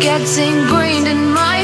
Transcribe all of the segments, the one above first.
Gets ingrained in my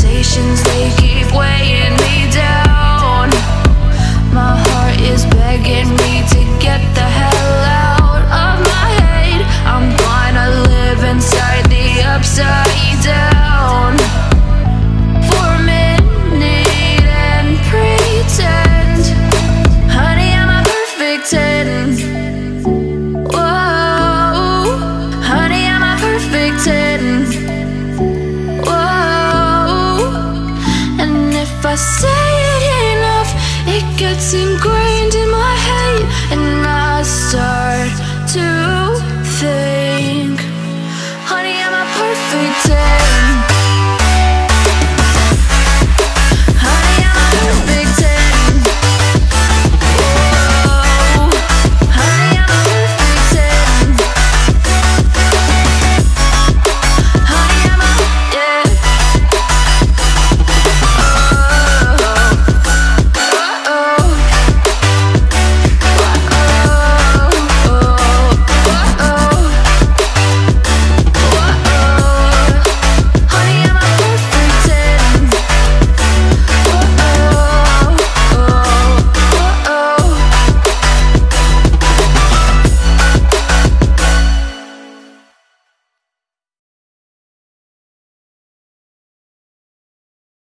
expectations, they keep weighing me down. My heart is begging me to get the hell out of my head. I'm gonna live inside the upside down for a minute and pretend. Honey, I'm a perfect 10. Whoa, honey, I'm a perfect 10. I say it enough, it gets ingrained